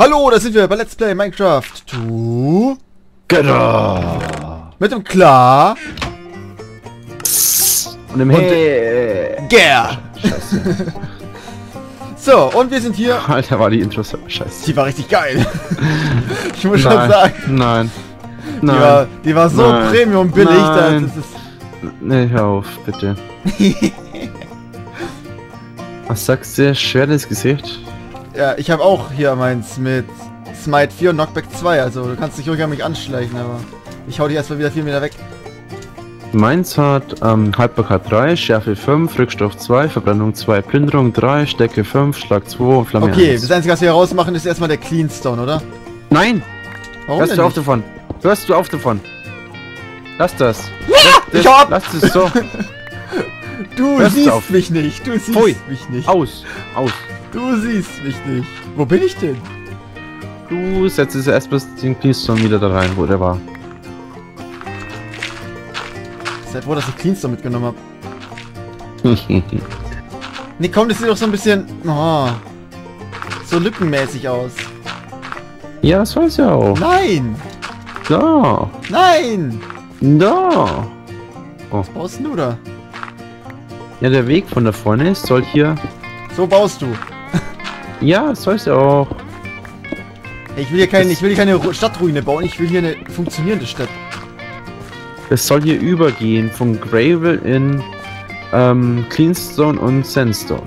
Hallo, da sind wir bei Let's Play Minecraft. Du? Genau. Mit dem Klar. Und im Hey. Ger. so, und wir sind hier. Alter, war die Intro scheiße. Die war richtig geil. ich muss schon Nein, sagen. nein. Die Nein. war, die war so Nein. premium billig. Nein. das ist, Nee, hör auf, bitte. Was sagst du? Schwer ins Gesicht? Ja, ich habe auch hier meins mit Smite 4 und Knockback 2. Also du kannst dich ruhig an mich anschleichen, aber ich hau dich erstmal wieder 4 Meter weg. Meins hat ähm, Haltbarkeit 3, Schärfe 5, Rückstoff 2, Verbrennung 2, Plünderung 3, Stärke 5, Schlag 2 und Flamme Okay, 1. das Einzige, was wir rausmachen, ist erstmal der Cleanstone, oder? Nein! Warum Hörst du auf nicht? davon? Hörst du auf davon? Lass das. ich hau ab! Lass das so. Du Hörst siehst auf. mich nicht. Du siehst Pfui. mich nicht. Aus. Aus. Du siehst mich nicht. Wo bin ich denn? Du setzt jetzt erstmal den Keystone wieder da rein, wo der war. Seid froh, dass ich Cleanstone mitgenommen habe. Nee, komm, das sieht doch so ein bisschen... Oh, so lückenmäßig aus. ja, das weiß ja auch. Nein! Da. Nein! Da. Was baust du da? Ja, der Weg von da vorne soll hier... So baust du. Ja, das weiß ja auch. Ich will hier, kein, Das- ich will hier keine Ru- Stadtruine bauen, ich will hier eine funktionierende Stadt. Es soll hier übergehen von Gravel in ähm, Cleanstone und Sandstone.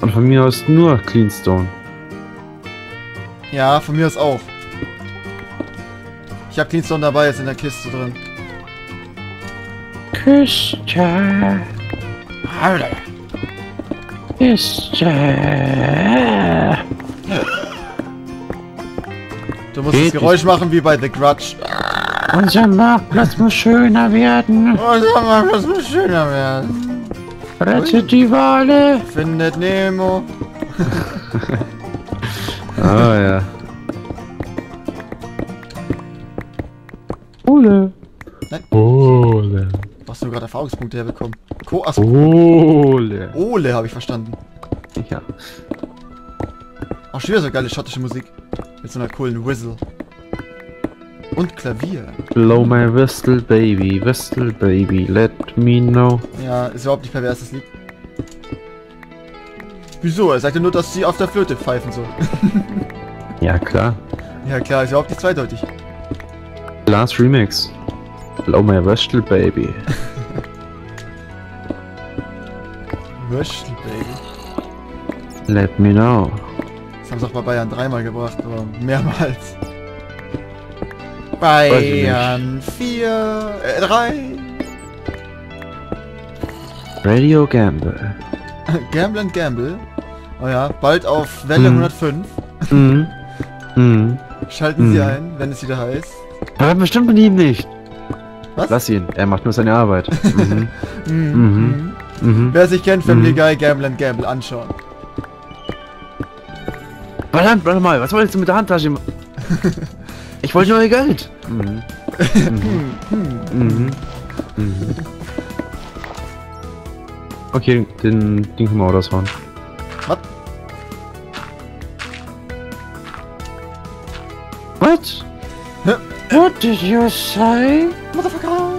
Und von mir aus nur Cleanstone. Ja, von mir aus auch. Ich habe Cleanstone dabei, ist in der Kiste drin. Küste, Alter. Küste. Du musst Geht das Geräusch machen wie bei The Grudge. Unser Marktplatz muss schöner werden. Oh, mal, das muss schöner werden. Rettet die Wale. Findet Nemo. Ah ja. Ole. Nein. Ole. Hast du gerade Erfahrungspunkte herbekommen? Co Achso, Ole. Ole habe ich verstanden. Ja. Auch schon wieder so geile schottische Musik. Mit so einer coolen Whistle. Und Klavier. Blow my whistle, baby, whistle, baby, let me know. Ja, ist überhaupt nicht pervers, das Lied. Wieso? Er sagte nur, dass sie auf der Flöte pfeifen soll. Ja, klar. ja klar, ist überhaupt nicht zweideutig. Last Remix. Blow my whistle, baby. Würstel, Baby. Let me know. Das haben sie auch bei Bayern dreimal gebracht, aber mehrmals. Bayern 4, äh, 3. Radio Gamble. Gamble and Gamble. Oh ja, bald auf Welle Hm. 105. Mhm. Mhm. Schalten Sie Hm. ein, wenn es wieder heißt. Aber bestimmt mit ihm nicht. Was? Lass ihn. Er macht nur seine Arbeit. Mhm. Mhm. Mhm. Mhm. Wer sich kennt, Family Mhm. Guy, Gamble and Gamble anschauen. Verdammt, warte mal. Was wolltest du mit der Handtasche? ma- Ich wollte nur ihr Geld. Mhm. Mhm. Hm, hm. Mhm. Mhm. Okay, den Ding können wir auch raushauen. Was? What? What did you say? Motherfucker!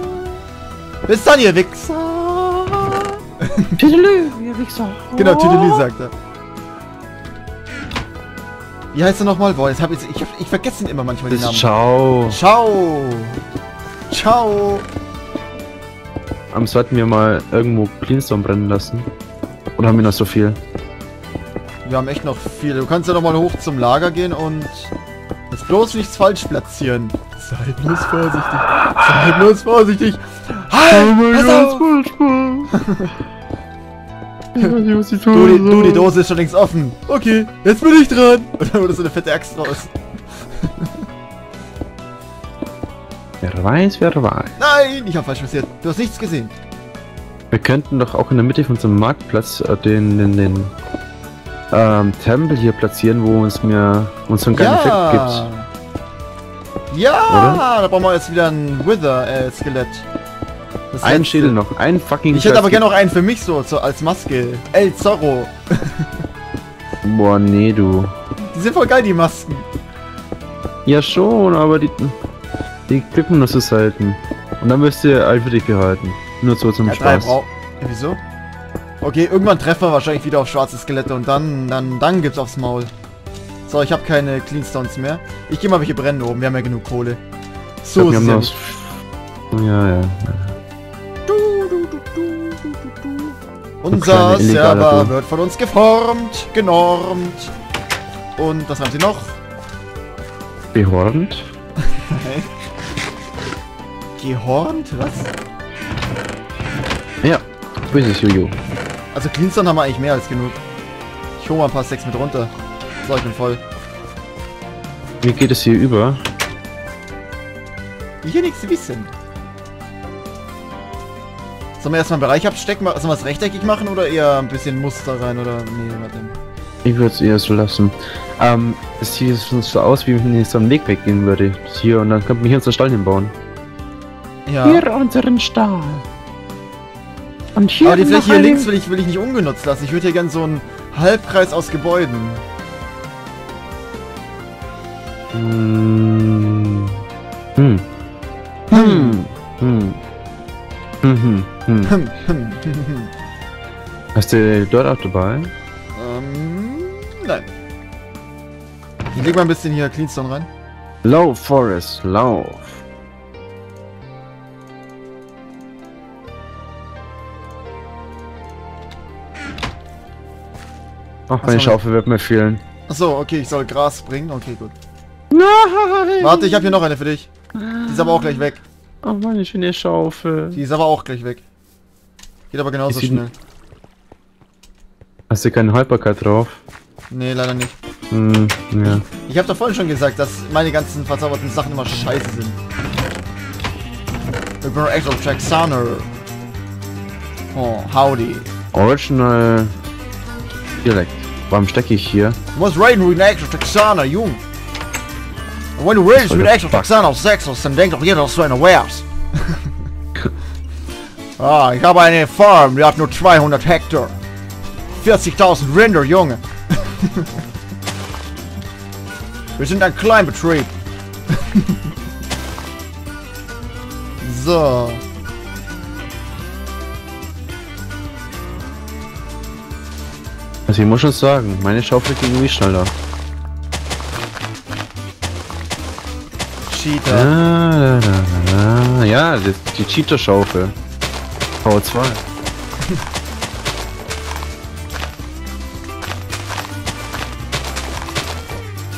Bis dann, ihr Wichser! Tüdelü, ihr Wichser. Genau, Tüdelü sagt er. Wie heißt er nochmal? Boah, jetzt hab ich, ich, ich vergesse ihn immer manchmal den Namen. Ciao. Ciao! Ciao! Am sollten wir mal irgendwo Cleanstone brennen lassen. Oder haben wir noch so viel? Wir haben echt noch viel. Du kannst ja noch mal hoch zum Lager gehen und jetzt bloß nichts falsch platzieren. Sei bloß vorsichtig. Sei bloß vorsichtig. Halt! Pass auf! Du die, du, die Dose ist schon längst offen. Okay, jetzt bin ich dran. Und dann wurde so eine fette Axt raus. Wer weiß, wer weiß. Nein, ich hab falsch passiert. Du hast nichts gesehen. Wir könnten doch auch in der Mitte von unserem Marktplatz äh, den, den, den ähm, Tempel hier platzieren, wo uns mir uns so einen geilen Effekt gibt. Ja, da brauchen wir jetzt wieder ein Wither-Skelett. Das Ein. Schädel noch, ein fucking Ich hätte aber gerne noch einen für mich so, so als Maske. El Zorro. Boah, nee, du. Die sind voll geil, die Masken. Ja schon, aber die, die klippen nur so selten. Und dann müsst ihr all für dich behalten. Nur so zum Ja, drei Spaß. Ja, wieso? Okay, irgendwann treffen wir wahrscheinlich wieder auf schwarze Skelette und dann, dann, dann gibt's aufs Maul. So, ich habe keine Cleanstones mehr. Ich gehe mal welche brennen oben, wir haben ja genug Kohle. So glaub, ist es ja Ja, Unser illegaler Server wird von uns geformt, genormt. Und was haben sie noch? Behornt? Gehornt? Was? Ja. Böses Jojo. Also Cleanstone haben wir eigentlich mehr als genug. Ich hole mal ein paar Stacks mit runter. So, ich bin voll. Wie geht es hier über? Die hier nichts wissen. Sollen wir erstmal einen Bereich abstecken? Sollen wir es rechteckig machen oder eher ein bisschen Muster rein? Oder. Nee, warte. Ich würde es eher so lassen. Ähm, es sieht so aus, wie wenn ich so einen Weg weggehen würde. Hier, und dann könnten wir hier unseren Stall hinbauen. Ja. unseren Stall. Und hier Aber die Fläche hier links will ich, will ich nicht ungenutzt lassen. Ich würde hier gerne so einen Halbkreis aus Gebäuden. Hm. Hm. Hm. Hm. Hm. Hm. Hast du dort auch dabei? ähm. Nein. Ich leg mal ein bisschen hier Cleanstone rein. Lauf, Forest, lauf. Ach, meine? Schaufel wird mir fehlen. Achso, okay, ich soll Gras bringen. Okay, gut. Nein! Warte, ich habe hier noch eine für dich. Die ist aber auch gleich weg. Oh, meine schöne Schaufel. Die ist aber auch gleich weg. Geht aber genauso schnell. Hast du keine Haltbarkeit drauf? Nee, leider nicht. Hm, ja. Ich habe doch vorhin schon gesagt, dass meine ganzen verzauberten Sachen immer scheiße sind. Bin echt auf Jacksoner. Oh, howdy. Original Dialekt. Warum stecke ich hier? Du musst reden wie ein echter Texaner, Jung. Und wenn du redest wie ein echter Texaner aus Texas, dann denkt doch jeder, dass du einer wärst. ah, ich habe eine Farm, die hat nur 200 Hektar. 40.000 Rinder, Junge. Wir sind ein Kleinbetrieb. so. Also ich muss schon sagen, meine Schaufel ging irgendwie schneller. Cheater. Ah, da, da, da. Ja, das, die Cheater-Schaufel. V2.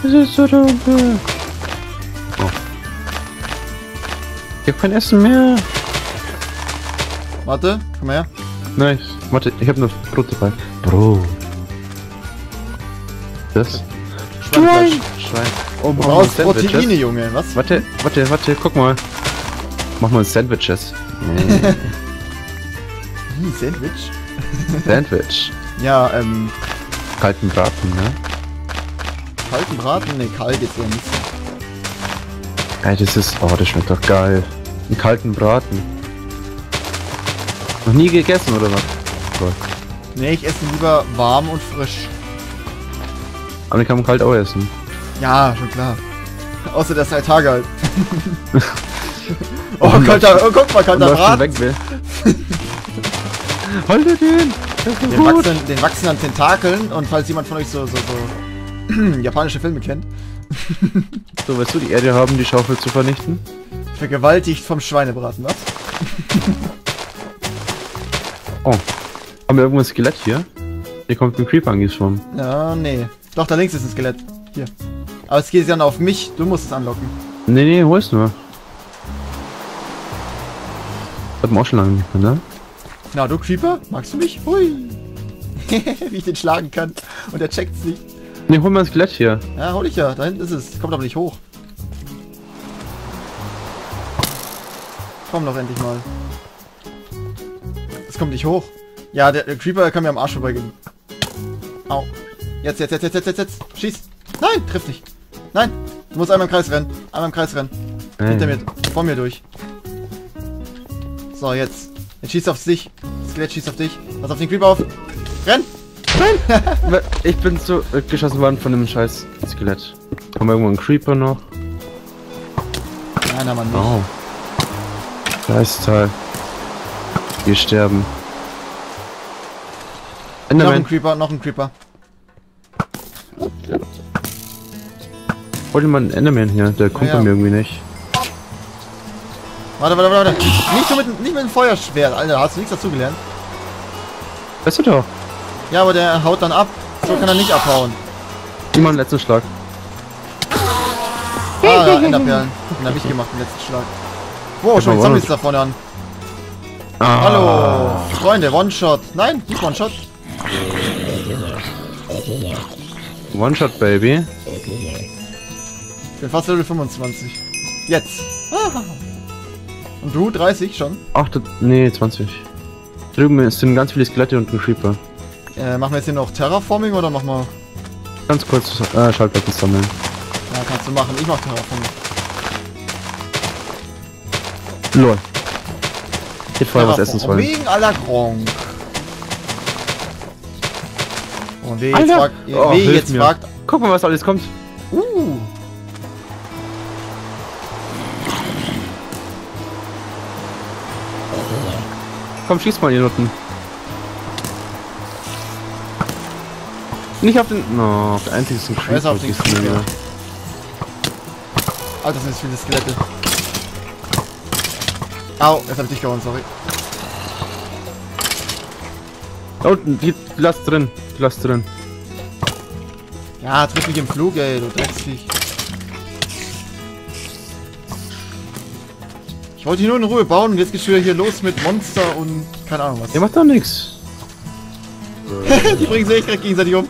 Das ist so dunkel. Oh. Ich hab kein Essen mehr. Warte, komm her. Nice. Warte, ich hab noch Brot dabei. Brot. Das? Schweinefleisch. Schwein. Oh, brauchst Sandwiches? Proteine, Junge. Was? Warte, warte, warte, guck mal. Machen wir uns Sandwiches. Wie, Sandwich? Sandwich. Ja, ähm, Kalten Braten, ne? kalten Braten? Ne, kalt jetzt ja nicht. Ey, das ist. Oh, das schmeckt doch geil. Einen kalten Braten. Noch nie gegessen, oder was? Gott. Ne, ich esse lieber warm und frisch. Aber den kann man kalt auch essen. Ja, schon klar. Außer der ist drei Tage alt. oh, kalter, oh, guck mal, kalter Braten. weg will. Ist Den gut! wachsen, den wachsen an Tentakeln und falls jemand von euch so, so, so japanische Filme kennt, So, willst du die Erde haben, die Schaufel zu vernichten? vergewaltigt vom Schweinebraten, was? Oh. Haben wir irgendwo ein Skelett hier? Hier kommt ein Creeper angeschwommen. Ja, nee. Doch, da links ist ein Skelett. Hier. Aber es geht dann auf mich, du musst es anlocken. Nee, nee, hol's nur. Hat man auch schon lange nicht mehr, ne? Na, du Creeper, magst du mich? Hui. Wie ich den schlagen kann. Und er checkt's nicht. Nee, hol mal ein Skelett hier. Ja, hol ich ja. Da hinten ist es. Kommt aber nicht hoch. Komm doch endlich mal. Es kommt nicht hoch. Ja, der, der Creeper kann mir am Arsch vorbeigehen. Au. Jetzt, jetzt, jetzt, jetzt, jetzt, jetzt, jetzt. Schieß. Nein, trifft nicht. Nein. Du musst einmal im Kreis rennen. Einmal im Kreis rennen. Hinter mir, vor mir durch. So, jetzt. Jetzt schießt auf dich. Skelett schießt auf dich. Pass auf den Creeper auf. Renn! Nein! ich bin so äh, geschossen worden von dem scheiß Skelett. Haben wir irgendwo einen Creeper noch? Nein, aber nicht. Oh. Da ist Teil. Wir sterben. noch ein Enderman, Creeper, noch ein Creeper. dir mal einen Enderman hier, der kommt Ja, bei mir irgendwie nicht. Warte, warte, warte. Nicht so mit, nicht mit dem Feuerschwert, Alter. Hast du nichts dazugelernt? Weißt du doch. Ja, aber der haut dann ab. So kann er nicht abhauen. Immer einen letzten Schlag. Ah, ja, Enderperlen. Den hab ich gemacht, den letzten Schlag. Wow, schon Zombies da vorne an. Ah. Hallo, Freunde, One-Shot. Nein, nicht One-Shot. One-Shot, Baby. Ich bin fast Level 25. Jetzt. Ah. Und du, 30 schon? Ach, nee, 20. Drüben sind ganz viele Skelette und ein Creeper. Äh, machen wir jetzt hier noch Terraforming oder machen wir... Ganz kurz äh, Schaltplatten sammeln. Ja, kannst du machen. Ich mach Terraforming. Lol. Ich hätte vorher was essen sollen. Wegen aller Gronk. Und wer jetzt fragt... Oh, wer jetzt fragt... Guck mal, was alles kommt. Uh, Komm, schieß mal, ihr Nutten. Nicht auf den... No, auf den einzigsten Er ist auf den Creeper. nur. Alter, sind das viele Skelette. Au, jetzt hab ich dich gehauen, sorry. Da unten, die, lass drin. Die lass drin. Ja, triff mich im Flug, ey, du Drecksviech. Ich wollte hier nur in Ruhe bauen und jetzt geht's wieder hier los mit Monster und keine Ahnung was. Ihr macht doch nix. Die bringen sich direkt gegenseitig um.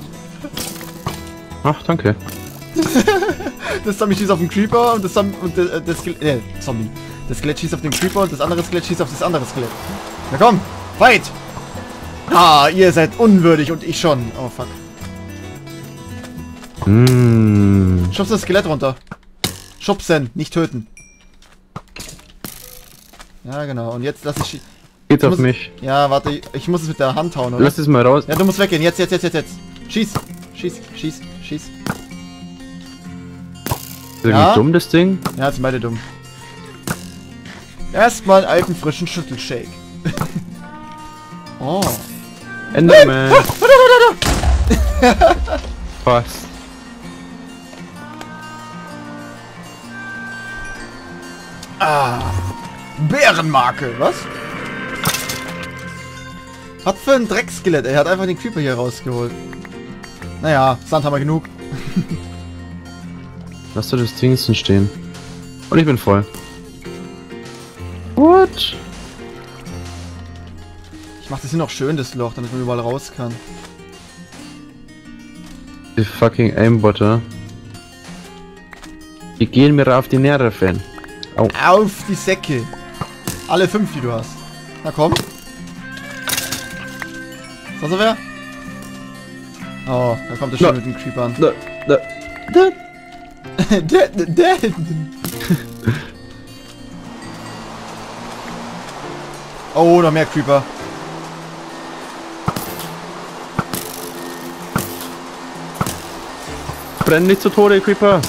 Ach, danke. Das Zombie schießt auf den Creeper und das, Zom und äh, das äh, Zombie. Das Skelett schießt auf den Creeper und das andere Skelett schießt auf das andere Skelett. Na komm, fight! Ah, ihr seid unwürdig und ich schon. Oh fuck. Mmh. Schubst das Skelett runter. Schubsen, nicht töten. Ja, genau. Und jetzt lass ich... Geht auf muss- mich. Ja, warte, ich muss es mit der Hand hauen, oder? Lass es mal raus. Ja, du musst weggehen. Jetzt, jetzt, jetzt, jetzt, jetzt. Schieß. Schieß, schieß, schieß. Ist irgendwie Ja? dumm, das Ding? Ja, sind beide dumm. Erstmal einen alten, frischen Schüttelshake. oh. Enderman. Was? Ah. Bärenmarke, was? Was für ein Dreckskelett, er hat einfach den Creeper hier rausgeholt. Naja, Sand haben wir genug. Lass du das Ding stehen. Und ich bin voll. What? Ich mach das hier noch schön, das Loch, damit man überall raus kann. Die fucking Aimbotter. Die gehen mir auf die Nerven. Au. Auf die Säcke. Alle fünf, die du hast. Na komm. Sonst noch wer? Oh, da kommt er schon mit dem Creeper an. Oh, noch mehr Creeper. Brenn nicht zu Tode, Creeper.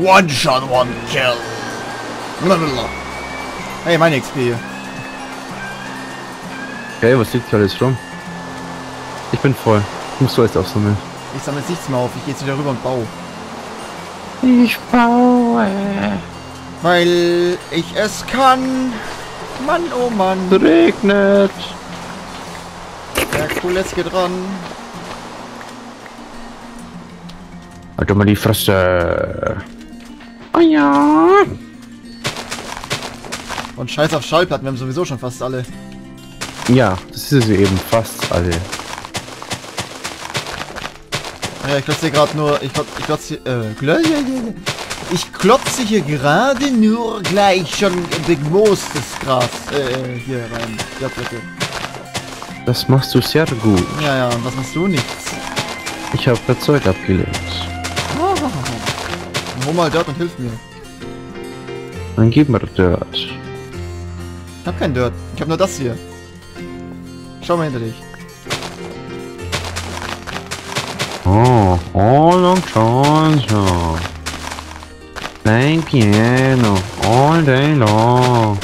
One shot, one kill. Blablabla. Hey, meine XP hier. Okay, was liegt hier alles rum? Ich bin voll. Musst du jetzt aufsammeln. Ich sammle jetzt nichts mehr auf. Ich gehe jetzt wieder rüber und baue. Ich baue. Weil ich es kann. Mann, oh Mann. Es regnet. Der Kuletzke dran. Halt doch mal die Fresse. Oh ja. Und scheiß auf Schallplatten. Wir haben sowieso schon fast alle. Ja, das ist sie eben fast alle. Ja, ich klotze hier gerade nur. Ich, ich klotze hier. Äh, ich klotze hier gerade nur gleich schon bemoostes Gras. Äh, hier rein. Ja, bitte. Das machst du sehr gut. Ja, ja, und was machst du? Nichts. Ich habe das Zeug abgelegt. Hol mal Dirt und hilf mir. Dann gib mir das Dirt. Ich hab kein Dirt. Ich hab nur das hier. Schau mal hinter dich. Oh, all long Johnson. Playing piano all day long.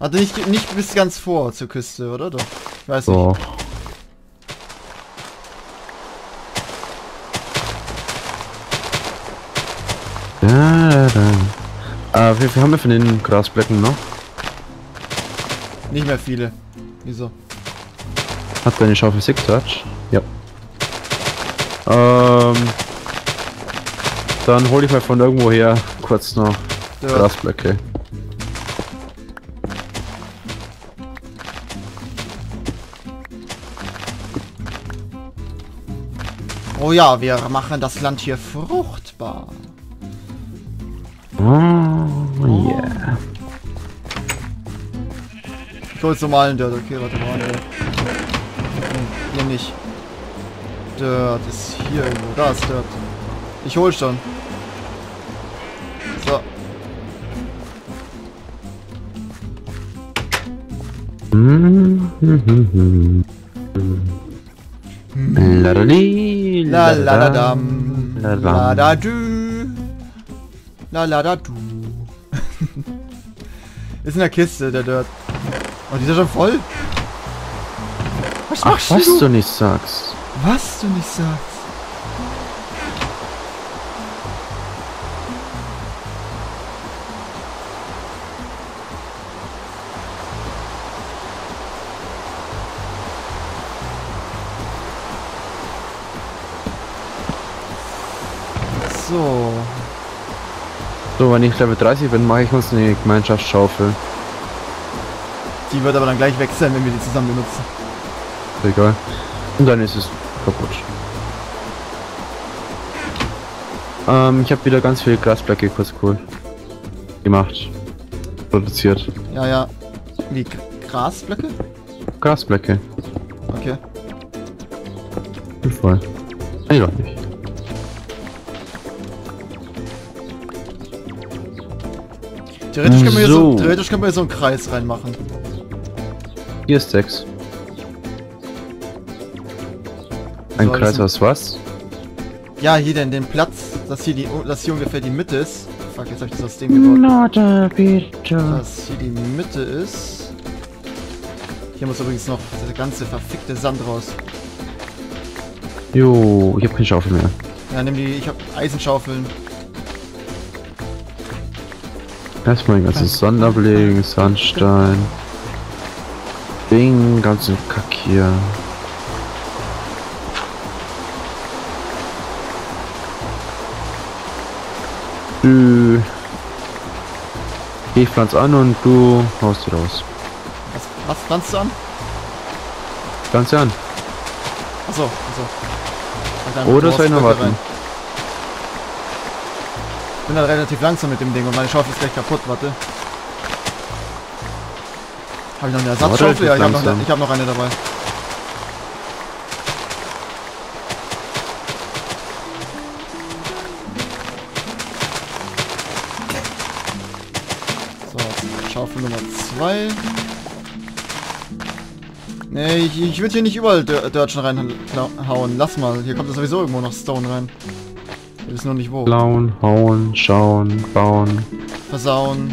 Also nicht, nicht bis ganz vor zur Küste, oder? Doch. Ich weiß nicht. So. Da, da, da. Äh, wie viel haben wir von den Grasblöcken noch? Nicht mehr viele. Wieso? Hat deine Schaufel Six Touch? Ja. Ähm. Dann hol ich mal von irgendwo her kurz noch Dirt. Grasblöcke. Oh ja, wir machen das Land hier fruchtbar. Oh, yeah. Ich hol jetzt normalen Dirt. Okay, warte mal. Hm, hier nicht. Dirt ist hier irgendwo. Da ist Dirt. Ich hol schon. So. Mhm. Ladali, La la da dam. la La dam. da du. La la da du. ist in der Kiste, der Dirt. Oh, die ist ja schon voll. Was Ach, was du? du nicht sagst. Was du nicht sagst. Wenn ich Level 30 bin, mache ich uns eine Gemeinschaftsschaufel. Die wird aber dann gleich weg sein, wenn wir die zusammen benutzen. Egal. Und dann ist es kaputt. Ähm, ich habe wieder ganz viele Grasblöcke kurz cool gemacht. Produziert. Ja, ja. Wie Grasblöcke? Grasblöcke. Okay. Voll. Nee, Theoretisch können wir hier so, So. theoretisch können wir hier so einen Kreis reinmachen. Hier ist 6. Ein So, Kreis aus was? Ja, hier denn den Platz, dass hier die, dass hier ungefähr die Mitte ist. Fuck, jetzt hab ich das aus dem gebaut. Not a bitte. Dass hier die Mitte ist. Hier muss übrigens noch der ganze verfickte Sand raus. Jo, ich hab keine Schaufel mehr. Ja, nimm die, ich hab Eisenschaufeln. Erstmal den ganzen Sand ablegen, Sandstein. Den ganzen Kack hier. Du. Ich pflanz an und du haust die raus. Was, was pflanzt du an? Pflanz an. Achso, achso. Oder soll ich noch warten? rein. Ich bin halt relativ langsam mit dem Ding und meine Schaufel ist gleich kaputt, warte. Habe ich noch eine Ersatzschaufel? Ja, ich habe noch, langsam. eine- ich hab noch eine dabei. So, Schaufel Nummer 2. Nee, ich, ich würde hier nicht überall schon reinhauen. Lass mal, hier kommt ja sowieso irgendwo noch Stone rein. Wissen nur nicht wo. Klauen, hauen, schauen, bauen. Versauen,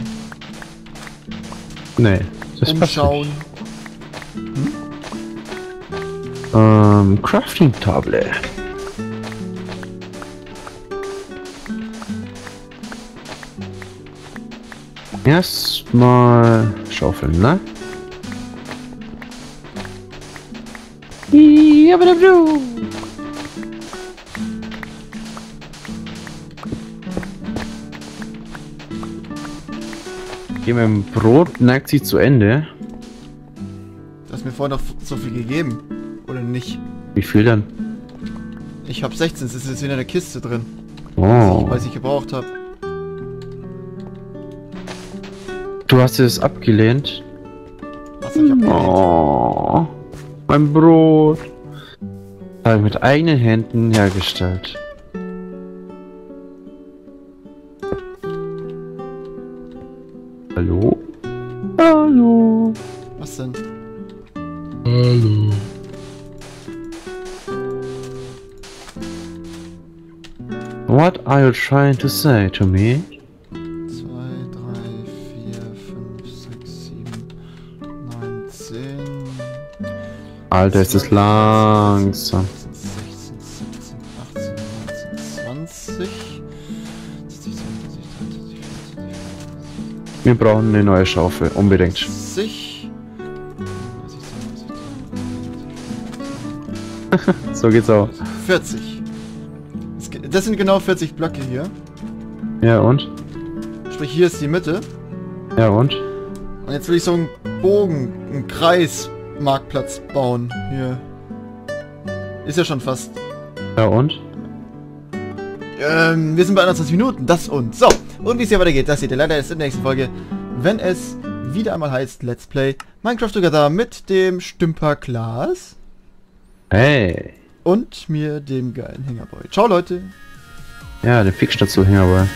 Nee, das umschauen. nicht. Ähm, Crafting-Table. Erstmal schaufeln, ne? Geh mit dem Brot neigt sich zu Ende. Du hast mir vorhin noch so viel gegeben. Oder nicht? Wie viel denn? Ich habe 16, es ist jetzt wieder in der Kiste drin. Oh. Weil ich gebraucht habe. Du hast es abgelehnt. Was hab ich abgelehnt? Oh. Mein Brot. Habe ich mit eigenen Händen hergestellt. Hallo? Hallo? Was denn? Hallo. What are you trying to say to me? 2, 3, 4, 5, 6, 7, 9, 10. Alter, ist das langsam. Wir brauchen eine neue Schaufel, unbedingt. 50. So geht's auch. 40. Das ge- Das sind genau 40 Blöcke hier. Ja und? Sprich, hier ist die Mitte. Ja und? Und jetzt will ich so einen Bogen, einen Kreis, Marktplatz bauen. Hier. Ist ja schon fast. Ja und? Ähm, wir sind bei 21 Minuten. Das und. So. Und wie es hier weitergeht, das seht ihr leider erst in der nächsten Folge. Wenn es wieder einmal heißt Let's Play Minecraft Together mit dem Stümper Klaas Hey. und mir, dem geilen Hängerboy. Ciao, Leute. Ja, den dazu hin, aber.